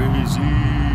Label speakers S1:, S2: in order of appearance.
S1: Eles.